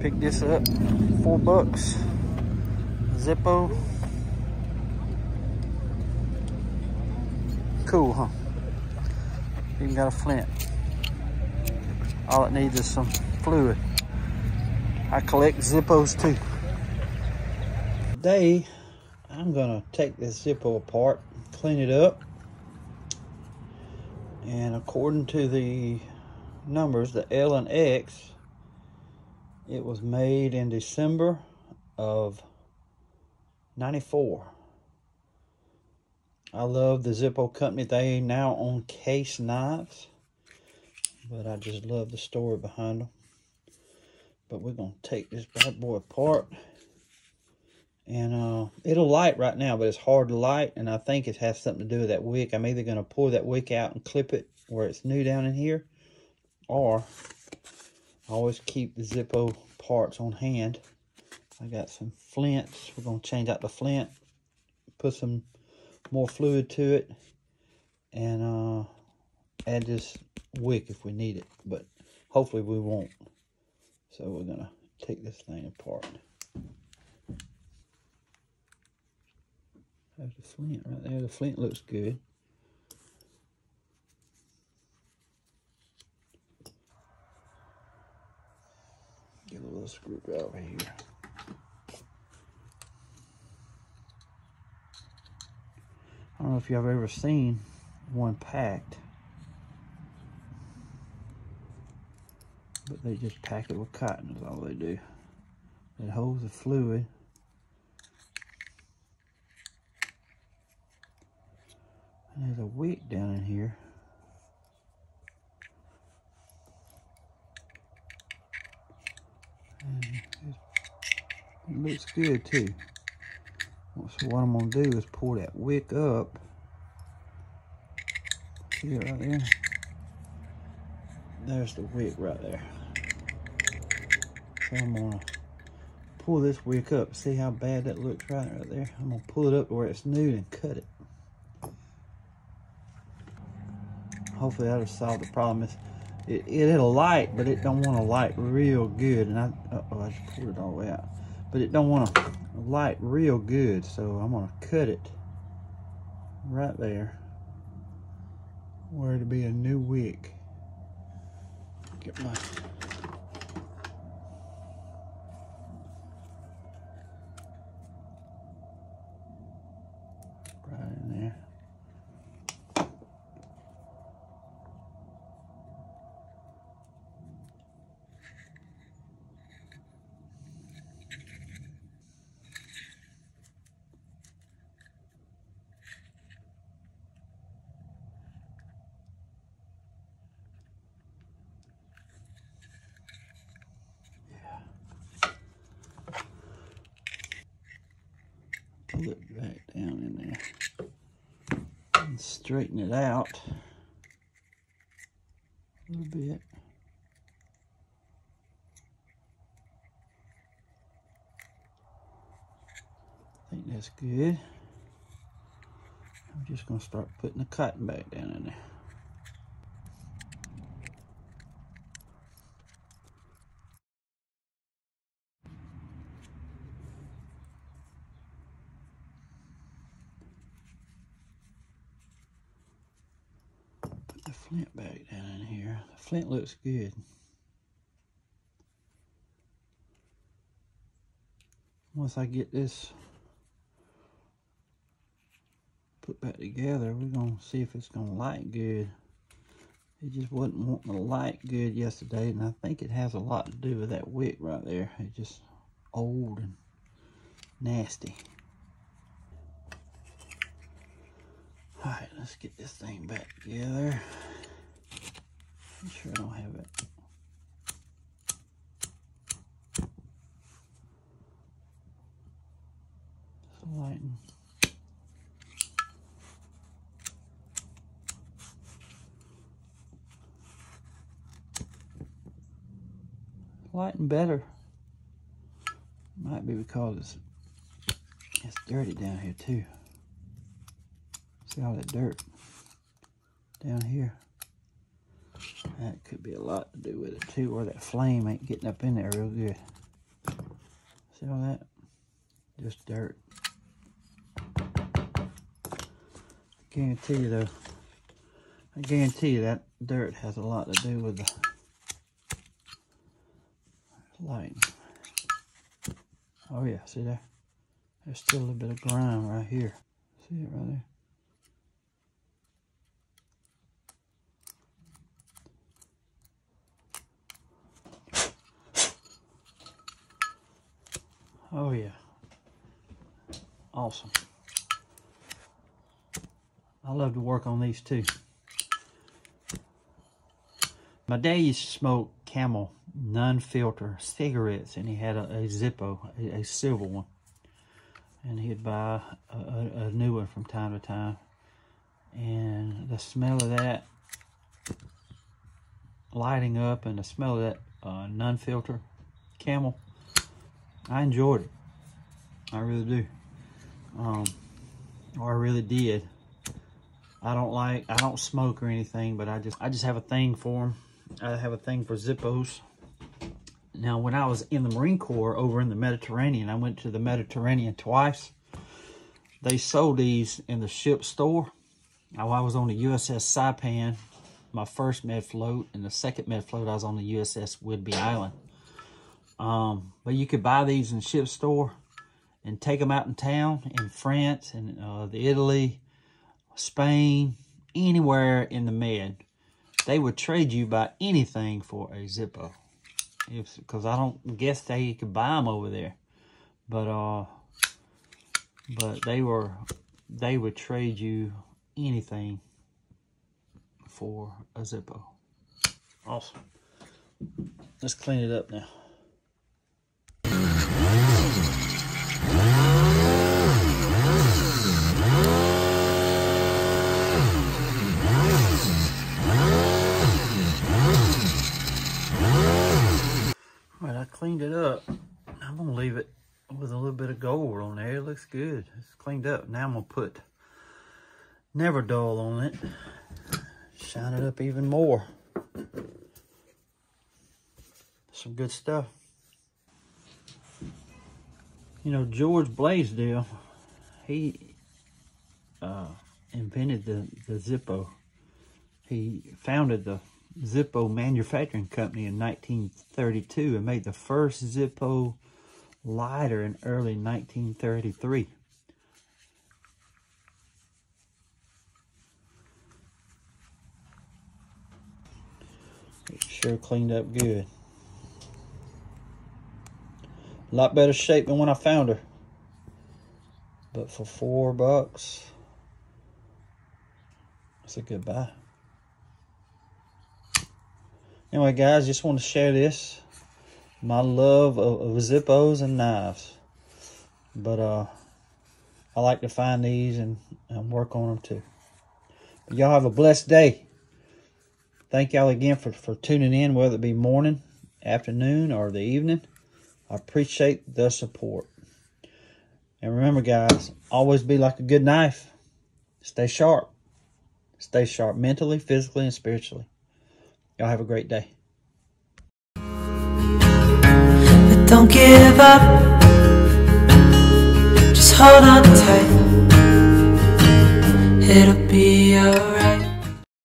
Picked this up, four bucks. Zippo. Cool, huh? Even got a flint. All it needs is some fluid. I collect Zippos too. Today, I'm gonna take this Zippo apart, clean it up. And according to the numbers, the L and X, it was made in December of 94. I love the Zippo company. They now own Case Knives. But I just love the story behind them. But we're going to take this bad boy apart. And uh, it'll light right now, but it's hard to light. And I think it has something to do with that wick. I'm either going to pull that wick out and clip it where it's new down in here. Or Always keep the Zippo parts on hand. I got some flints. We're going to change out the flint. Put some more fluid to it. And uh, add this wick if we need it. But hopefully we won't. So we're going to take this thing apart. There's the flint right there. The flint looks good. A little here. I don't know if y'all have ever seen one packed. But they just pack it with cotton is all they do. It holds the fluid. And there's a wick down in here. Looks good too. So what I'm gonna do is pull that wick up. See it right there? There's the wick right there. So I'm gonna pull this wick up. See how bad that looks right right there? I'm gonna pull it up to where it's nude and cut it. Hopefully that'll solve the problem. It's, it, it'll light, but it don't want to light real good. And I, uh oh, I just pulled it all the way out. But it don't want to light real good. So I'm gonna cut it right there where it'll be a new wick. Get my right in there. pull it back down in there and straighten it out a little bit. I think that's good. I'm just going to start putting the cotton back down in there. Flint back down in here. The flint looks good. Once I get this put back together, we're going to see if it's going to light good. It just wasn't wanting to light good yesterday, and I think it has a lot to do with that wick right there. It's just old and nasty. All right, let's get this thing back together. Make sure I don't have it. Just lighten. Lighting better. Might be because it's it's dirty down here too. See all that dirt down here. That could be a lot to do with it too, or that flame ain't getting up in there real good. See all that? Just dirt. I guarantee you though, I guarantee you that dirt has a lot to do with the lighting. Oh yeah, see there? There's still a little bit of grime right here. See it right there? Oh yeah. Awesome. I love to work on these too. My dad used to smoke Camel non-filter cigarettes and he had a, a Zippo, a, a, silver one. And he'd buy a, a, new one from time to time. And the smell of that lighting up and the smell of that uh, non-filter Camel, I enjoyed it. I really do. Um, or I really did. I don't like, I don't smoke or anything, but I just, I just have a thing for them. I have a thing for Zippos. Now, when I was in the Marine Corps over in the Mediterranean, I went to the Mediterranean twice. They sold these in the ship store. Now, I was on the USS Saipan, my first med float, and the second med float, I was on the USS Whidbey Island. Um, but you could buy these in ship store and take them out in town in France and uh, the Italy, Spain, anywhere in the Med, they would trade you by anything for a Zippo. Because I don't guess they could buy them over there. But, uh, but they were, they would trade you anything for a Zippo. Awesome. Let's clean it up now. Cleaned it up. I'm gonna leave it with a little bit of gold on there. It looks good. It's cleaned up. Now I'm gonna put Nevr-Dull on it. Shine it up even more. Some good stuff. You know, George Blaisdell, he uh, invented the, the Zippo. He founded the Zippo Manufacturing Company in 1932 and made the first Zippo lighter in early 1933. It sure cleaned up good. A lot better shape than when I found her. But for four bucks, it's a good buy. Anyway, guys, just want to share this. My love of, of Zippos and knives. But uh, I like to find these and, and work on them too. Y'all have a blessed day. Thank y'all again for, for tuning in, whether it be morning, afternoon, or the evening. I appreciate the support. And remember, guys, always be like a good knife. Stay sharp. Stay sharp mentally, physically, and spiritually. Y'all have a great day. But don't give up. Just hold on tight. It'll be alright.